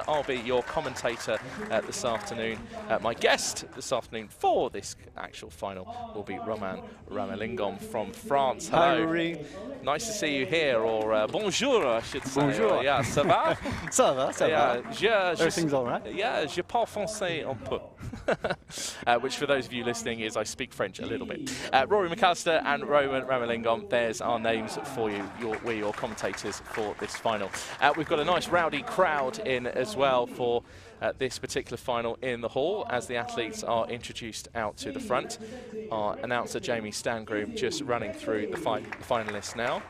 I'll be your commentator uh, this afternoon. Uh, my guest this afternoon for this actual final will be Romain Ramelingom from France. Hello. Hi, Rory. Nice to see you here, or uh, bonjour, I should say. Bonjour. yeah, ça va? Ça va, ça yeah, va. je, je, Everything's all right. Yeah, je parle français un peu. uh, which, for those of you listening, is I speak French a little bit. Uh, Rory McAllister and Roman Ramelingom, there's our names for you. Your, we're your commentators for this final. Uh, we've got a nice rowdy crowd in as well for uh, this particular final in the hall as the athletes are introduced out to the front. Our announcer Jamie Stangroom just running through the, fi the finalists now,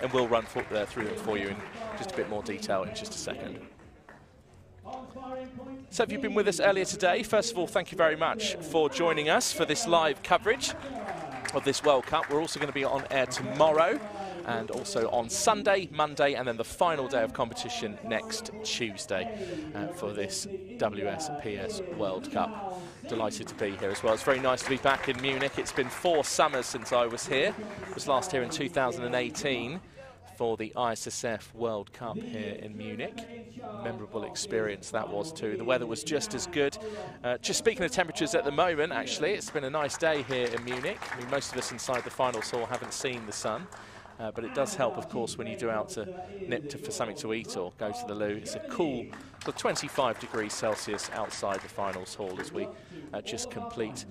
and we'll run for, uh, through them for you in just a bit more detail in just a second. So if you've been with us earlier today, first of all, thank you very much for joining us for this live coverage of this World Cup. We're also going to be on air tomorrow and also on Sunday, Monday, and then the final day of competition next Tuesday uh, for this WSPS World Cup. Delighted to be here as well. It's very nice to be back in Munich. It's been four summers since I was here. I was last here in 2018 for the ISSF World Cup here in Munich. Memorable experience that was too. The weather was just as good. Uh, just speaking of temperatures at the moment, actually, it's been a nice day here in Munich. I mean, most of us inside the final hall haven't seen the sun. Uh, but it does help, of course, when you do out to nip to, for something to eat or go to the loo. It's a cool, so 25 degrees Celsius outside the finals hall as we uh, just complete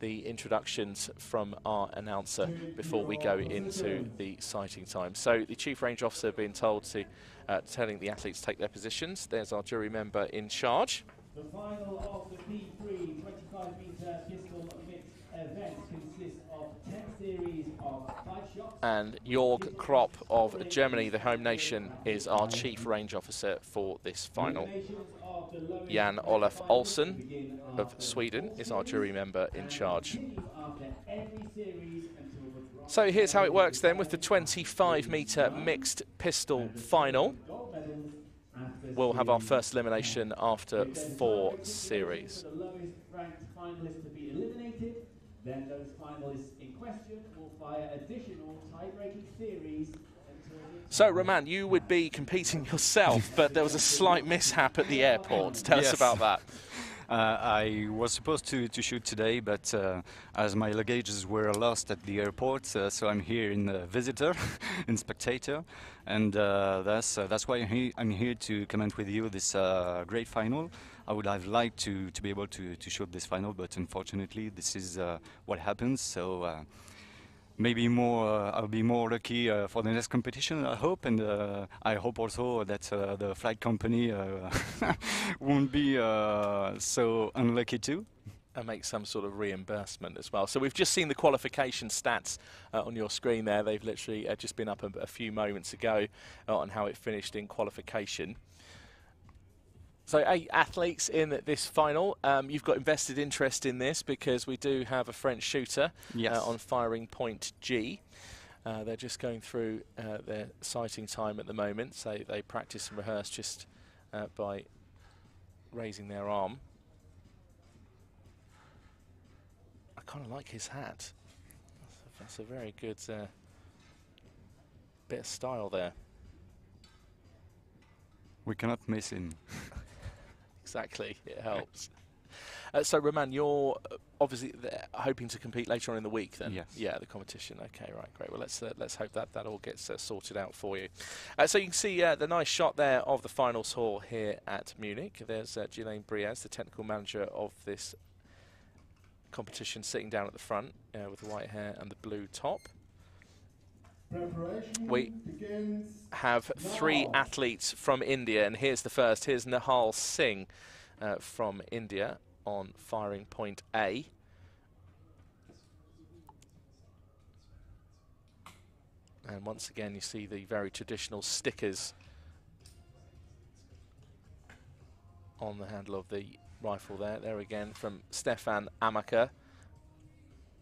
the introductions from our announcer before we go into the sighting time. So the Chief Range Officer being told to, uh, telling the athletes to take their positions. There's our jury member in charge. The final of the P3 25 metre pistol event consists And Jorg Kropp of Germany, the home nation, is our Chief Range Officer for this final. Jan Olaf Olsen of Sweden is our jury member in charge. So here's how it works then with the 25 metre mixed pistol final. We'll have our first elimination after four series. The lowest ranked finalist to be eliminated. Then those finalists in question will fire additional tie-breaking series So, Roman, you would be competing yourself, but there was a slight mishap at the airport. Tell us about that. Uh, I was supposed to, to shoot today, but uh, as my luggages were lost at the airport, uh, so I'm here in the visitor, in spectator, and uh, that's uh, that's why I'm, he I'm here to comment with you this uh, great final. I would have liked to, to be able to, to shoot this final, but unfortunately, this is uh, what happens. So. Maybe more uh, I'll be more lucky uh, for the next competition I hope and uh, I hope also that uh, the flight company uh, won't be uh, so unlucky too and make some sort of reimbursement as well. So we've just seen the qualification stats uh, on your screen there. They've literally uh, just been up a, a few moments ago uh, on how it finished in qualification. So eight athletes in this final. Um, you've got invested interest in this because we do have a French shooter Yes. uh, on firing point G. Uh, they're just going through uh, their sighting time at the moment, so they practice and rehearse just uh, by raising their arm. I kind of like his hat. That's a, very good uh, bit of style there. we cannot miss him Exactly, it helps. Uh, so, Roman, you're uh, obviously hoping to compete later on in the week, then. Yes. Yeah, the competition. Okay, right, great. Well, let's uh, let's hope that that all gets uh, sorted out for you. Uh, so you can see uh, the nice shot there of the finals hall here at Munich. There's uh, Ghislaine Briaz, the technical manager of this competition, sitting down at the front uh, with the white hair and the blue top. We have three athletes from India, and here's the first. Here's Nihal Singh uh, from India on firing point A. And once again, you see the very traditional stickers on the handle of the rifle there. There again from Stefan Amaker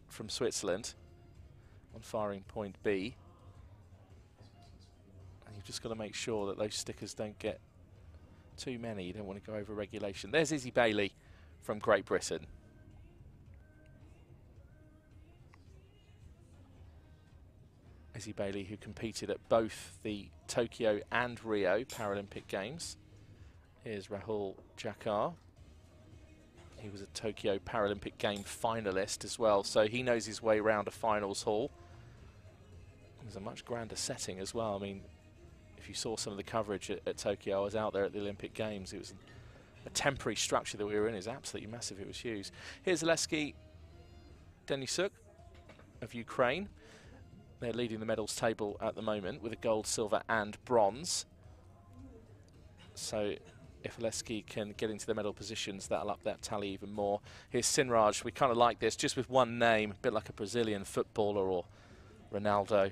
from Switzerland on firing point B. You've just got to make sure that those stickers don't get too many. You don't want to go over regulation. There's Izzy Bailey from Great Britain. Izzy Bailey, who competed at both the Tokyo and Rio Paralympic Games Here's Rahul Jakhar. He was a Tokyo Paralympic Game finalist as well, so he knows his way around a finals hall. It was a much grander setting as well. I mean, if you saw some of the coverage at, at Tokyo, I was out there at the Olympic Games. It was a temporary structure that we were in. is absolutely massive. It was huge. Here's Oleksiy Denisuk of Ukraine. They're leading the medals table at the moment with a gold, silver and bronze. So if Oleksiy can get into the medal positions, that'll up that tally even more. Here's Singhraj. We kind of like this, just with one name, a bit like a Brazilian footballer or Ronaldo.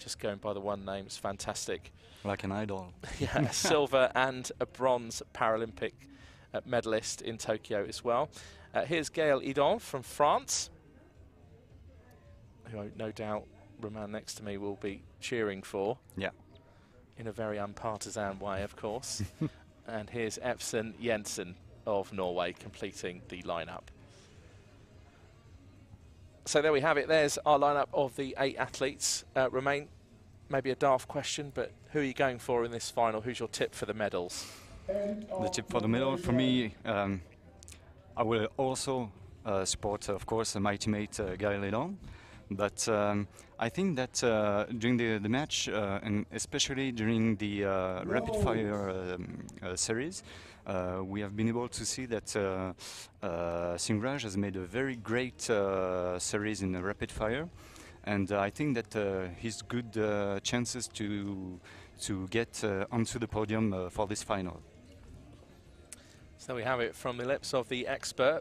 Just going by the one name, it's fantastic. Like an idol. yeah, a silver and a bronze Paralympic uh, medalist in Tokyo as well. Uh, here's Gael Idon from France, who no doubt Roman next to me will be cheering for. Yeah. In a very unpartisan way, of course. and here's Espen Jensen of Norway completing the lineup. So there we have it. There's our lineup of the eight athletes. Uh, Romain, maybe a daft question, but who are you going for in this final? Who's your tip for the medals? The tip for the medal, for me, um, I will also uh, support, of course, my teammate uh, Idon. But um, I think that uh, during the, the match, uh, and especially during the uh, rapid fire um, uh, series, uh, we have been able to see that uh, Singhraj has made a very great series in the rapid fire. And I think that he's good chances to to get onto the podium for this final. So we have it from the lips of the expert,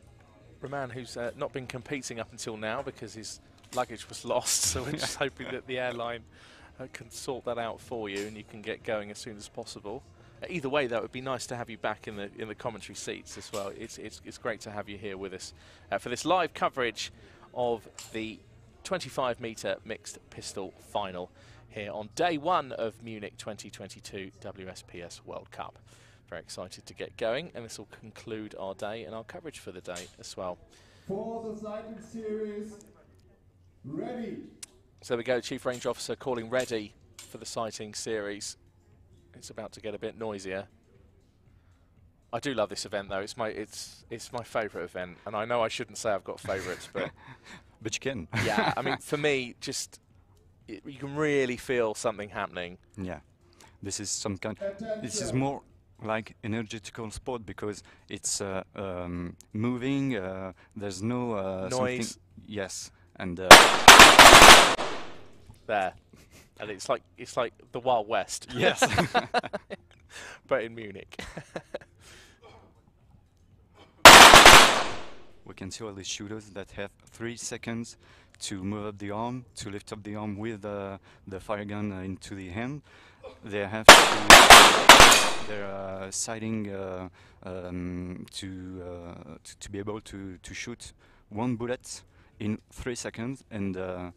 Roman, who's uh, not been competing up until now because his luggage was lost. So we're just hoping that the airline uh, can sort that out for you and you can get going as soon as possible. Either way, that would be nice to have you back in the in the commentary seats as well. It's it's, it's great to have you here with us uh, for this live coverage of the 25 meter mixed pistol final here on day one of Munich 2022 WSPS World Cup. Very excited to get going, and this will conclude our day and our coverage for the day as well. For the sighting series, Ready. So we go, Chief Range Officer calling ready for the sighting series. It's about to get a bit noisier. I do love this event though. It's my it's it's my favourite event, and I know I shouldn't say I've got favourites, but but you can. yeah, I mean for me, just it, you can really feel something happening. Yeah, this is some kind. This is more like energetical sport because it's uh, um, moving. Uh, there's no uh, noise. Yes, and uh, there, and it's like it's like the Wild West. Yes, but in Munich. we can see all these shooters that have three seconds to move up the arm, to lift up the arm with uh, the fire gun uh, into the hand. They have to, they're uh, sighting uh, um, to, uh, to, to be able to to shoot one bullet in three seconds and uh,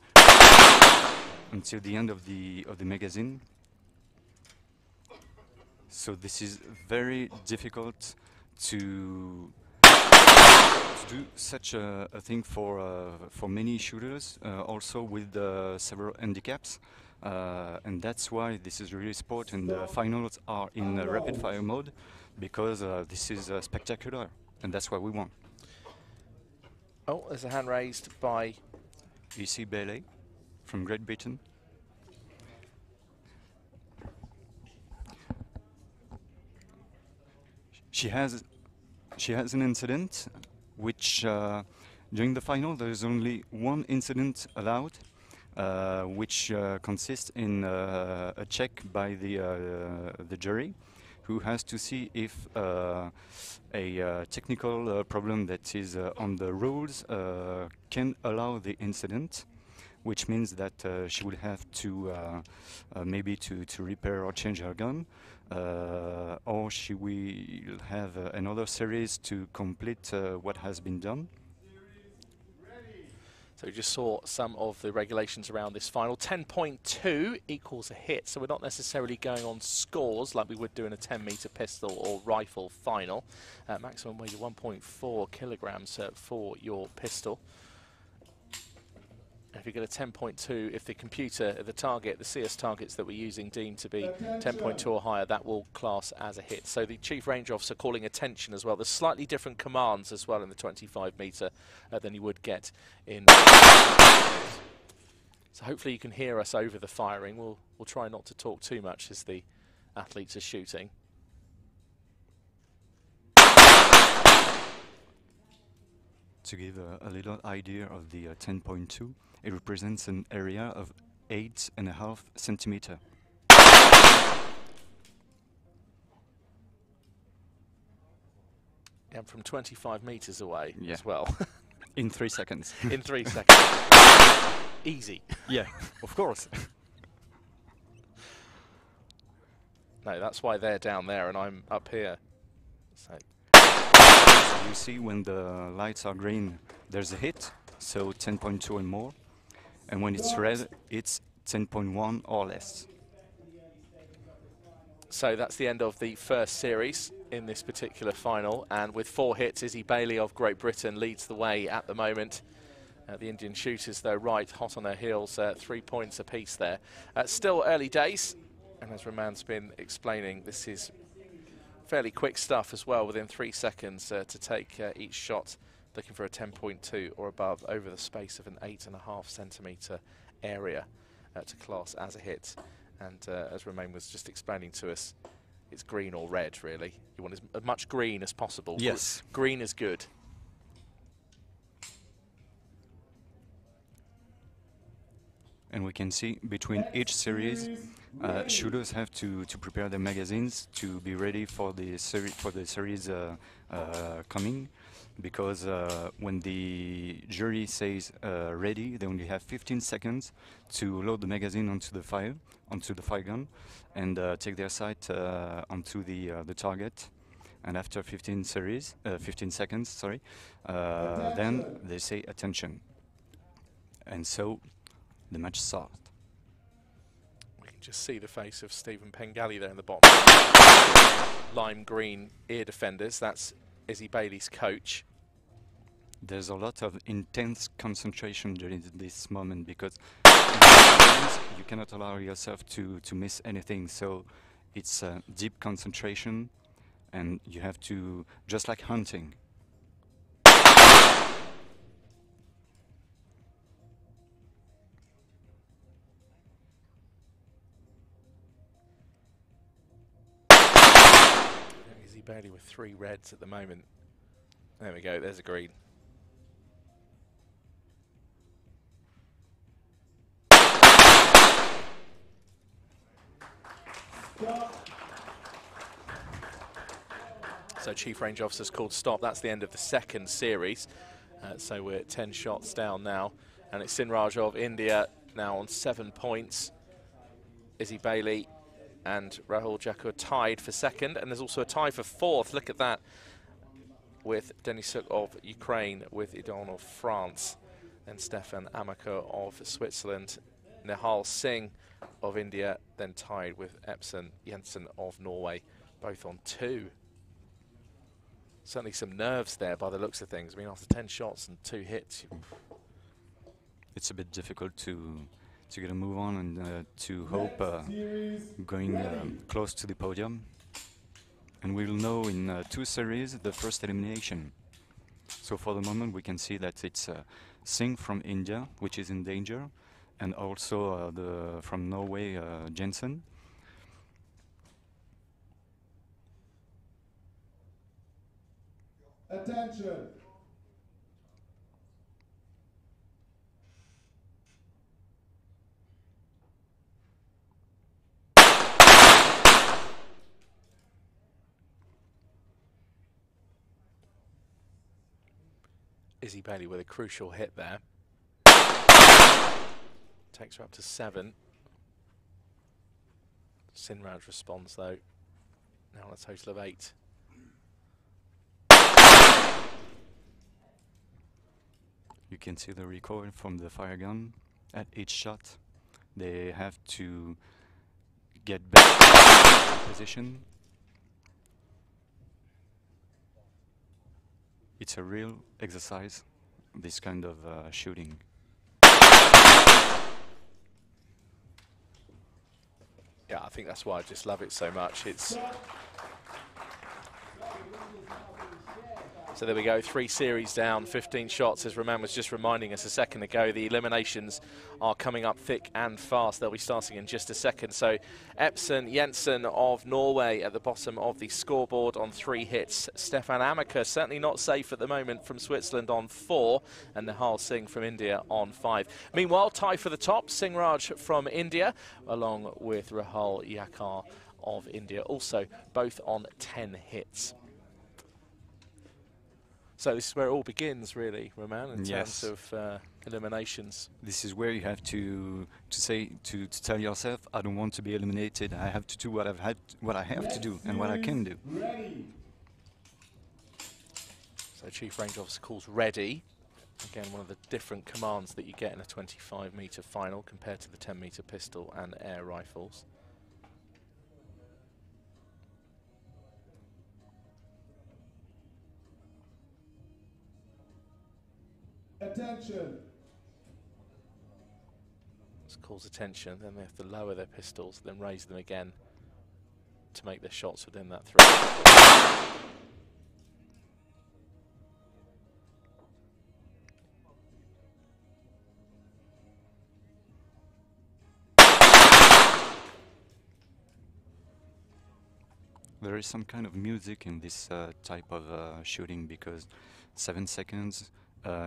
until the end of the of the magazine. So this is very difficult to to do such a, a thing for uh, for many shooters, uh, also with uh, several handicaps. Uh, and that's why this is really sport and the finals are in rapid fire mode because uh, this is spectacular and that's what we want. Oh, there's a hand raised by Izzy Bailey from Great Britain. She has she has an incident which uh, during the final there is only one incident allowed uh, which uh, consists in uh, a check by the uh, the jury who has to see if uh, a uh, technical problem that is on the rules can allow the incident which means that uh, she will have to maybe to, to repair or change her gun or she will have another series to complete what has been done so we just saw some of the regulations around this final. 10.2 equals a hit, so we're not necessarily going on scores like we would do in a 10 meter pistol or rifle final. Uh, maximum weight of 1.4 kilograms uh, for your pistol. If you get a 10.2, if the computer, the target, the CS targets that we're using deemed to be 10.2 or higher, that will class as a hit. So the Chief Range Officer calling attention as well. There's slightly different commands as well in the 25 metre uh, than you would get in. So hopefully you can hear us over the firing. We'll, we'll try not to talk too much as the athletes are shooting. To give a, a little idea of the uh, 10.2, it represents an area of eight and a half centimeter. And from 25 metres away Yeah. as well, In three seconds. in three seconds. Easy. yeah, of course. No, that's why they're down there and I'm up here. So you see when the lights are green, there's a hit, so 10.2 and more. And when it's red, it's 10.1 or less. So that's the end of the first series in this particular final. And with four hits, Izzy Bailey of Great Britain leads the way at the moment. Uh, the Indian shooters, though, right hot on their heels, uh, three points apiece there. Uh, still early days, and as Raman's been explaining, this is fairly quick stuff as well, within three seconds uh, to take uh, each shot, looking for a 10.2 or above over the space of an eight and a half centimetre area uh, to class as a hit. And uh, as Romain was just explaining to us, it's green or red, really. You want as much green as possible. Yes. green is good. And we can see between each series, uh, shooters have to, to prepare their magazines to be ready for the for the series uh, uh, coming, because uh, when the jury says uh, ready, they only have 15 seconds to load the magazine onto the fire, onto the fire gun, and uh, take their sight onto the the target. And after 15 series, uh, 15 seconds, sorry, uh, then they say attention. And so the match starts. We can just see the face of Stephen Pengali there in the bottom. Lime green ear defenders. That's Izzy Bailey's coach. There's a lot of intense concentration during this moment because in these moments you cannot allow yourself to, to miss anything. So it's uh, deep concentration and you have to, just like hunting, Bailey with three reds at the moment. There we go. There's a green. So Chief Range Officer's called stop. That's the end of the second series. Uh, so we're 10 shots down now. And it's Singhraj of India now on seven points. Izzy Bailey and Rahul Jakhar tied for second. And there's also a tie for fourth. Look at that with Denisuk of Ukraine, with Idon of France, then Stefan Amaka of Switzerland. Nihal Singh of India then tied with Espen Jensen of Norway, both on two. Certainly some nerves there by the looks of things. I mean, after 10 shots and two hits, it's a bit difficult to to get a move on and uh, to hope uh, going um, close to the podium. And we'll know in uh, two series the first elimination. So for the moment, we can see that it's uh, Singh from India, which is in danger, and also uh, the from Norway, uh, Jensen. attention. Izzy Bailey with a crucial hit there. Takes her up to seven. Singhraj responds though. Now on a total of eight. You can see the recoil from the fire gun at each shot. They have to get back in position. It's a real exercise, this kind of uh, shooting. Yeah, I think that's why I just love it so much. It's. So there we go, three series down, 15 shots, as Roman was just reminding us a second ago. The eliminations are coming up thick and fast. They'll be starting in just a second. So Espen Jensen of Norway at the bottom of the scoreboard on three hits. Stefan Amaker, certainly not safe at the moment, from Switzerland on four, and Nihal Singh from India on five. Meanwhile, tie for the top, Singhraj from India, along with Rahul Yakar of India, also both on 10 hits. So this is where it all begins, really, Roman, in Yes. terms of uh, eliminations. This is where you have to to say to, to tell yourself, I don't want to be eliminated. I have to do what I've had, what I have to do, and what I can do. Ready. So Chief Range Officer calls ready. Again, one of the different commands that you get in a 25 metre final compared to the 10 metre pistol and air rifles. Attention. This calls attention. Then they have to lower their pistols, then raise them again to make their shots within that threat. There is some kind of music in this uh, type of uh, shooting because seven seconds uh,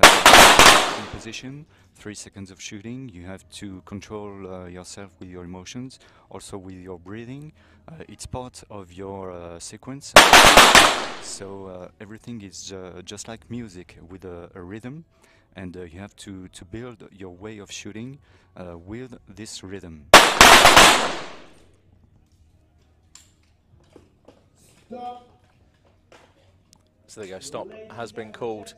in position, three seconds of shooting. You have to control uh, yourself with your emotions, also with your breathing. Uh, it's part of your uh, sequence. so uh, everything is uh, just like music with a, a rhythm, and you have to, to build your way of shooting with this rhythm. Stop. So there you go, stop has been called.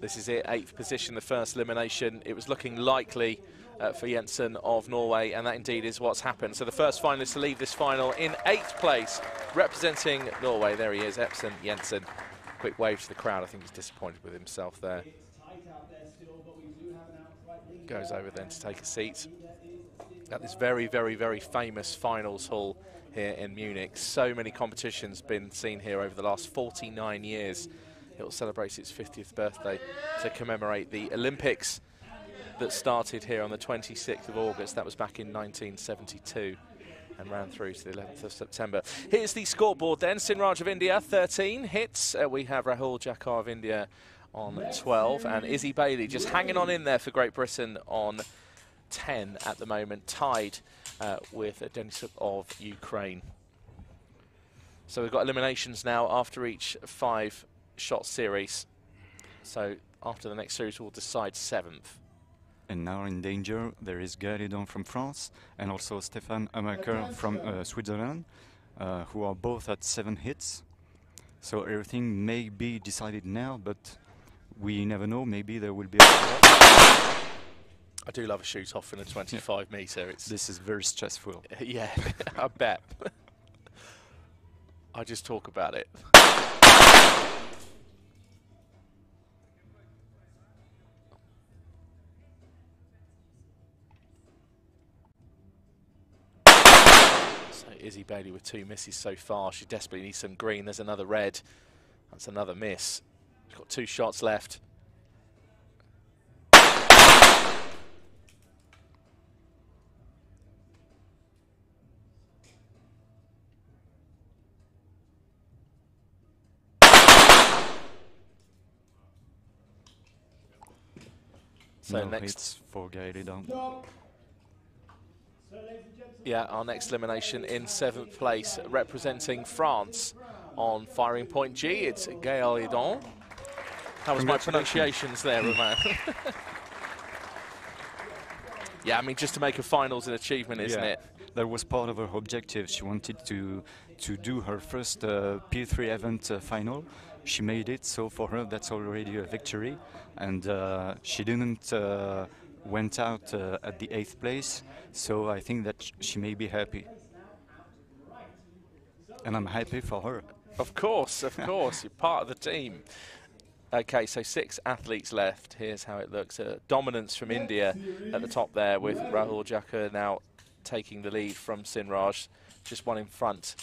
This is it, eighth position, the first elimination. It was looking likely uh, for Jensen of Norway, and that indeed is what's happened. So the first finalist to leave this final in eighth place, representing Norway. There he is, Espen Jensen. Quick wave to the crowd. I think he's disappointed with himself there. Goes over then to take a seat at this very, very, very famous finals hall here in Munich. So many competitions been seen here over the last 49 years. It will celebrate its 50th birthday to commemorate the Olympics that started here on the 26th of August. That was back in 1972 and ran through to the 11th of September. Here's the scoreboard then. Singhraj of India, 13 hits. Uh, we have Rahul Jakhar of India on 12 and Izzy Bailey just hanging on in there for Great Britain on 10 at the moment, tied uh, with Denisov of Ukraine. So we've got eliminations now after each five shot series. So after the next series, we'll decide seventh. And now in danger, there is Garidon from France and also Stefan Amaker from uh, Switzerland, uh, who are both at seven hits. So everything may be decided now, but we never know. Maybe there will be. A I do love a shoot off in a 25 metre. It's this is very stressful. yeah, I bet. I just talk about it. Izzy Bailey with two misses so far. She desperately needs some green. There's another red. That's another miss. She's got two shots left. So no next hits for Garidon. Stop. So, ladies and gentlemen, Yeah, our next elimination in seventh place, representing France on firing point G. It's Gael Idon. How was my pronunciations there, Roman? yeah, I mean, just to make a finals an achievement, isn't Yeah. it? That was part of her objective. She wanted to to do her first uh, P3 event uh, final. She made it, so for her that's already a victory. And uh, she didn't uh, went out uh, at the eighth place, so I think that sh- she may be happy. And I'm happy for her. Of course, of course, you're part of the team. Okay, so six athletes left. Here's how it looks. Uh, dominance from India at the top there with Rahul Jakhar now taking the lead from Singhraj, just one in front.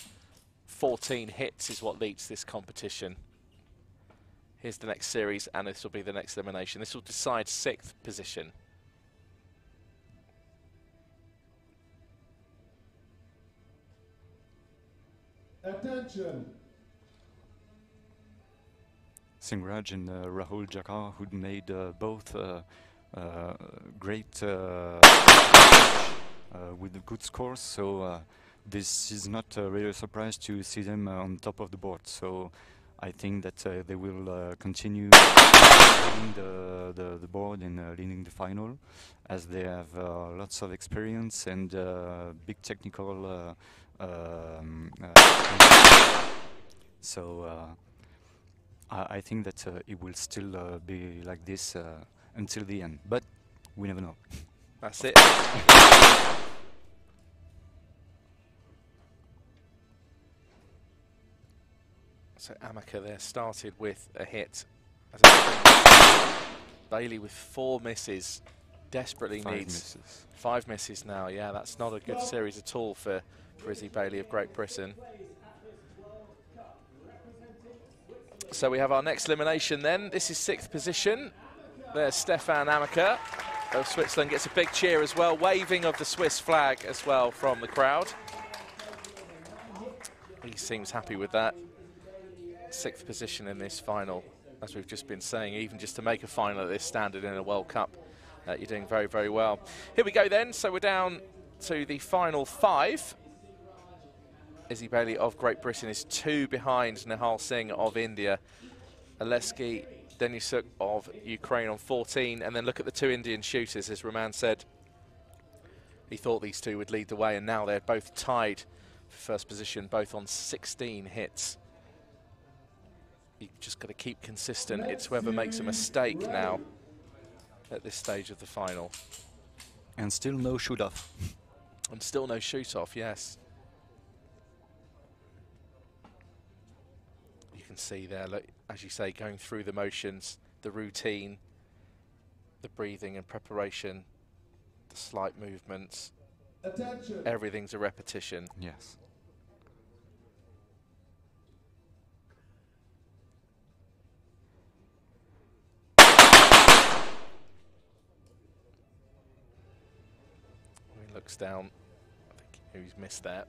14 hits is what leads this competition. Here's the next series, and this will be the next elimination. This will decide sixth position. Attention. Singhraj and uh, Rahul Jakhar, who made uh, both uh, uh, great uh, uh, with good scores. So this is not really a surprise to see them on top of the board. So I think that uh, they will uh, continue leading the, the, the board and uh, leading the final, as they have uh, lots of experience and uh, big technical. Uh, um, uh, so. Uh, I, I think that uh, it will still uh, be like this uh, until the end, but we never know. That's it. So Amaka there started with a hit. Bailey with four misses, desperately Five needs misses. five misses now. Yeah, that's not a good series at all for Brizzy Bailey of Great Britain. So we have our next elimination then. This is sixth position. There's Stefan Amaka of Switzerland. Gets a big cheer as well. Waving of the Swiss flag as well from the crowd. He seems happy with that. Sixth position in this final. As we've just been saying, even just to make a final at this standard in a World Cup, uh, you're doing very, very well. Here we go then. So we're down to the final five. Izzy Bailey of Great Britain is two behind Nihal Singh of India. Aleski Denisuk of Ukraine on 14. And then look at the two Indian shooters, as Roman said. He thought these two would lead the way, and now they're both tied for first position, both on 16 hits. You've just got to keep consistent. It's whoever makes a mistake now at this stage of the final. And still no shoot off. And still no shoot off, yes. You can see there, look, as you say, going through the motions, the routine, the breathing and preparation, the slight movements, Attention. everything's a repetition. Yes. Looks down, I think he he's missed that.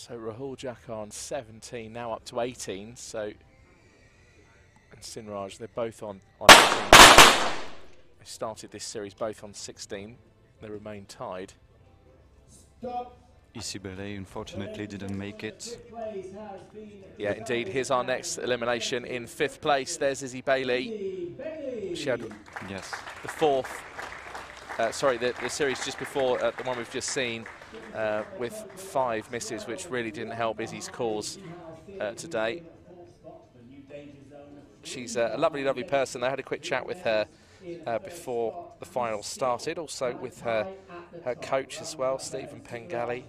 So Rahul Jakhar on 17, now up to 18. So and Singhraj, they're both on, on 18. They started this series both on 16. They remain tied. Stop. Izzy Bailey unfortunately didn't make it. Yeah, indeed. Here's our next elimination in fifth place. There's Izzy Bailey. She had Yes. the fourth. Uh, sorry, the, the series just before uh, the one we've just seen uh, with five misses, which really didn't help Izzy's cause uh, today. She's uh, a lovely, lovely person. I had a quick chat with her uh, before the final started, also with her her coach as well, Stephen Pengali.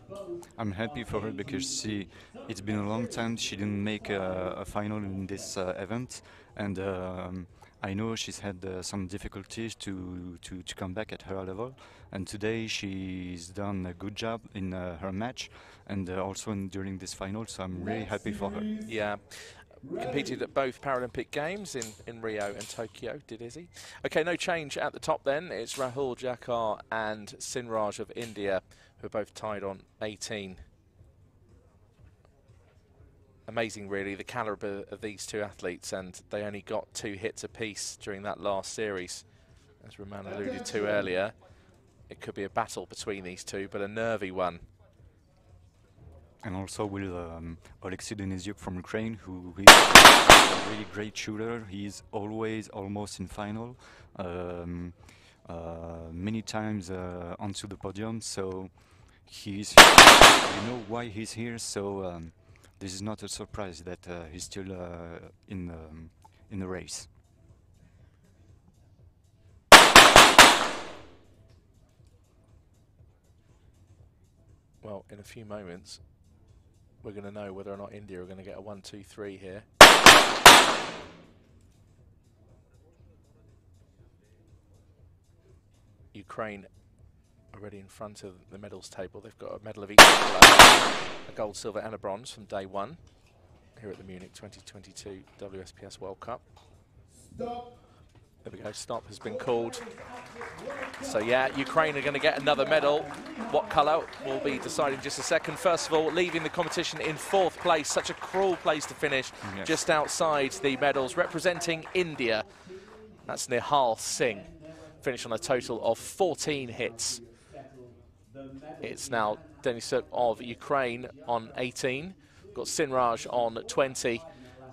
I'm happy for her because she. It's been a long time she didn't make a, a final in this uh, event, and um, I know she's had uh, some difficulties to, to to come back at her level. And today she's done a good job in uh, her match, and uh, also in, during this final. So I'm really happy for her. Yeah. Competed at both Paralympic Games in, in Rio and Tokyo, did Izzy. Okay, no change at the top then. It's Rahul Jakhar and Singhraj of India, who are both tied on 18. Amazing, really, the calibre of these two athletes, and they only got two hits apiece during that last series. As Roman alluded to earlier, it could be a battle between these two, but a nervy one. And also with um, Alexei Denisyuk from Ukraine, who is a really great shooter. He's always almost in final, um, uh, many times uh, onto the podium. So he's, you know why he's here. So um, this is not a surprise that uh, he's still uh, in the um, in the race. Well, in a few moments, we're going to know whether or not India are going to get a one, two, three here. Ukraine already in front of the medals table. They've got a medal of each colour, a gold, silver and a bronze from day one here at the Munich 2022 WSPS World Cup. Stop. There we go, stop has been called. So yeah, Ukraine are going to get another medal. What colour will be decided in just a second. First of all, leaving the competition in fourth place, such a cruel place to finish, Yes. just outside the medals, representing India. That's Nihal Singh, finished on a total of 14 hits. It's now Denisuk of Ukraine on 18, got Singhraj on 20,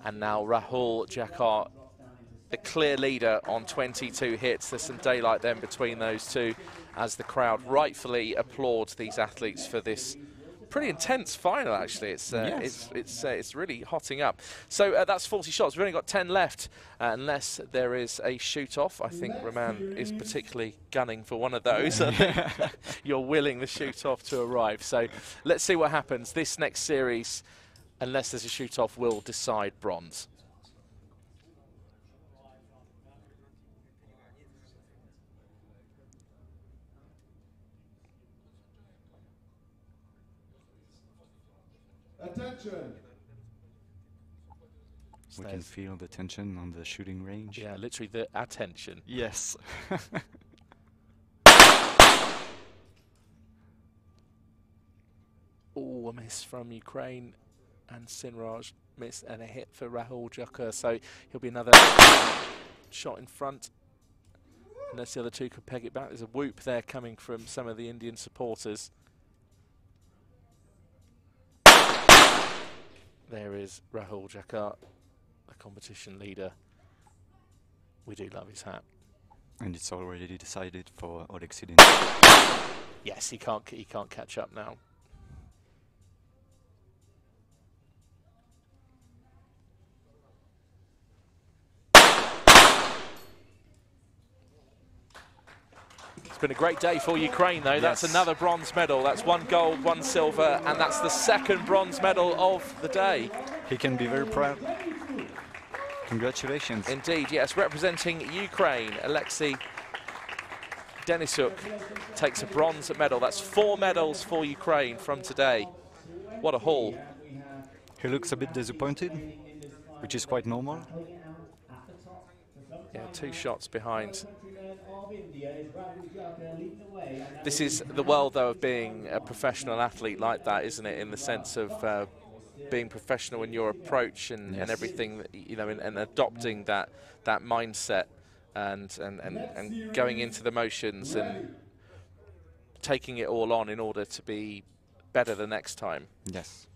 and now Rahul Jakhar the clear leader on 22 hits. There's some daylight then between those two as the crowd rightfully applauds these athletes for this pretty intense final actually. It's uh, Yes. it's it's uh, it's really hotting up. So uh, that's 40 shots. We've only got 10 left uh, unless there is a shoot off i think Raman is particularly gunning for one of those. I you're willing the shoot off to arrive. So let's see what happens. This next series unless there's a shoot off will decide bronze Attention. We can feel the tension on the shooting range. Yeah, literally the attention. Yes. Oh, a miss from Ukraine and Singhraj miss and a hit for Rahul Jakhar. So he'll be another shot in front. Unless the other two could peg it back. There's a whoop there coming from some of the Indian supporters. There is Rahul Jakhar, the competition leader. We do love his hat. and it's already decided for Oleg Sidin. Yes, he can't he can't catch up now. Been a great day for Ukraine, though. That's another bronze medal. That's one gold, one silver, and that's the second bronze medal of the day. He can be very proud. Congratulations. Indeed, yes. Representing Ukraine, Alexei Denisuk takes a bronze medal. That's four medals for Ukraine from today. What a haul. He looks a bit disappointed, which is quite normal. Yeah, two shots behind. This is the world, though, of being a professional athlete like that, isn't it? In the sense of uh, being professional in your approach and, and everything, you know, and, and adopting that that mindset and, and, and, and going into the motions and taking it all on in order to be better the next time. Yes.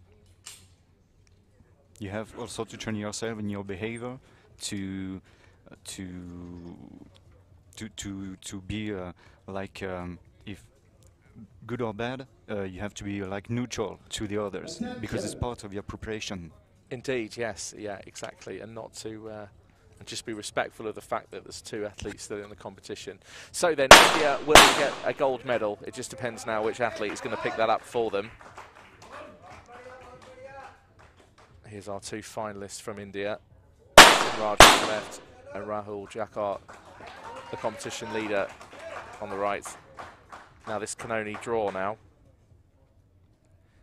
You have also to train yourself in your behavior to uh, to to to to be uh, like um, if good or bad, uh, you have to be like neutral to the others because it's part of your preparation. Indeed, yes, yeah, exactly, and not to uh, and just be respectful of the fact that there's two athletes still in the competition. So then India will get a gold medal. It just depends now which athlete is going to pick that up for them. Here's our two finalists from India: Raj on the left and Rahul Jakhar, the competition leader, on the right. Now this can only draw now.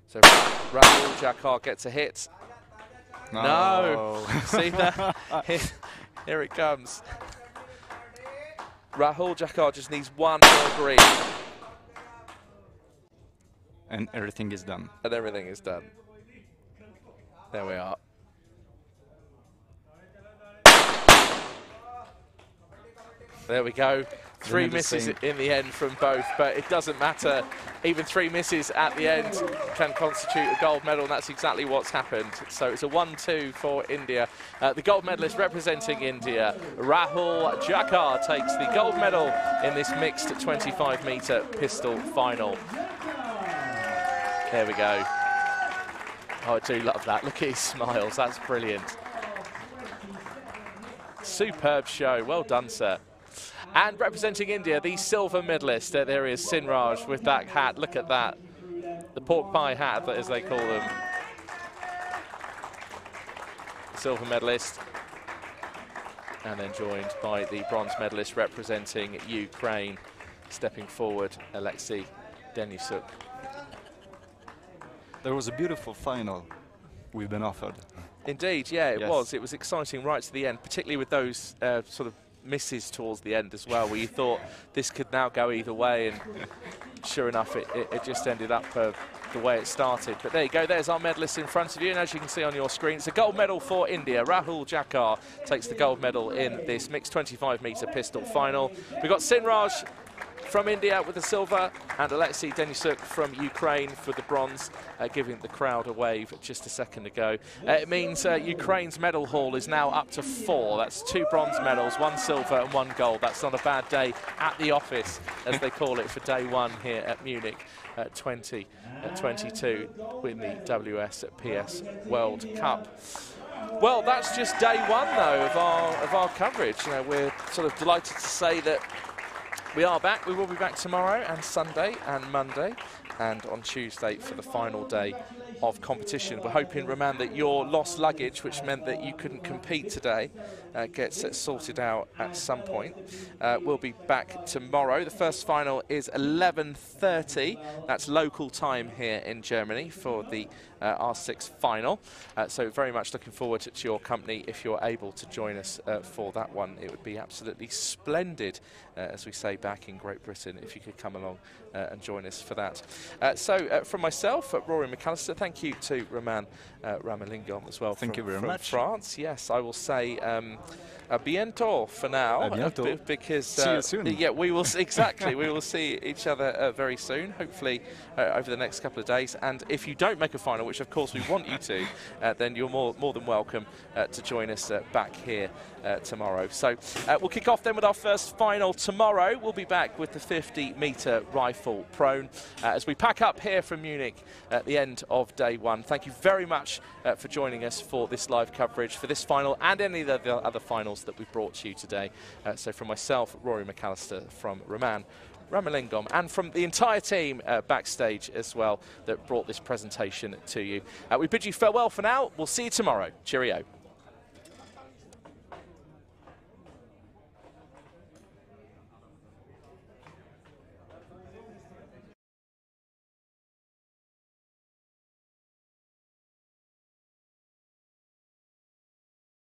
So Rahul Jakhar gets a hit. No. See that? here, here it comes. Rahul Jakhar just needs one more green and everything is done. and everything is done. There we are. There we go. Three misses in the end from both, but it doesn't matter. Even three misses at the end can constitute a gold medal, and that's exactly what's happened. So it's a 1-2 for India. Uh, the gold medalist representing India, Rahul Jakhar, takes the gold medal in this mixed 25-metre pistol final. There we go. Oh, I do love that. Look at his smiles. That's brilliant. Superb show. Well done, sir. And representing India, the silver medalist. Uh, there is Singhraj with that hat. Look at that. The pork pie hat, as they call them. Silver medalist. And then joined by the bronze medalist representing Ukraine. Stepping forward, Alexei Denisyuk. There was a beautiful final we've been offered. Indeed, yeah, it Yes. was. It was exciting right to the end, particularly with those uh, sort of misses towards the end as well, where you thought this could now go either way, and sure enough, it, it, it just ended up uh, the way it started. But there you go, there's our medalist in front of you, and as you can see on your screen, it's a gold medal for India. Rahul Jakhar takes the gold medal in this mixed 25 metre pistol final. We've got Singhraj from India with the silver and Alexei Denisyuk from Ukraine for the bronze, uh, giving the crowd a wave just a second ago. Uh, it means uh, Ukraine's medal haul is now up to four. That's two bronze medals, one silver and one gold. That's not a bad day at the office, as they call it, for day one here at Munich at 20 at 22 in the WSPS World Cup. Well, that's just day one, though, of our of our coverage. You know, we're sort of delighted to say that we are back. We will be back tomorrow and Sunday and Monday and on Tuesday for the final day of competition. We're hoping, Roman, that your lost luggage, which meant that you couldn't compete today, uh, gets it sorted out at some point. Uh, we'll be back tomorrow. The first final is 11.30. That's local time here in Germany for the uh, R6 final. Uh, so very much looking forward to your company if you're able to join us uh, for that one. It would be absolutely splendid, uh, as we say back in Great Britain, if you could come along uh, and join us for that. Uh, so uh, from myself, uh, Rory McAllister, thank you to Roman uh, Ramalingam as well. Thank from, you very much. France, yes, I will say. Um, a bientôt for now, A bientôt. uh, b- because See you soon. yeah, we will s- exactly. we will see each other uh, very soon, hopefully uh, over the next couple of days. And if you don't make a final, which of course we want you to, uh, then you're more more than welcome uh, to join us uh, back here uh, tomorrow. So uh, we'll kick off then with our first final tomorrow. We'll be back with the 50 metre rifle prone as we pack up here from Munich at the end of day one. Thank you very much for joining us for this live coverage for this final and any of the other finals that we've brought to you today. So from myself, Rory McAllister, from Roman. Ramalingam, and from the entire team uh, backstage as well that brought this presentation to you. Uh, we bid you farewell for now. We'll see you tomorrow. Cheerio.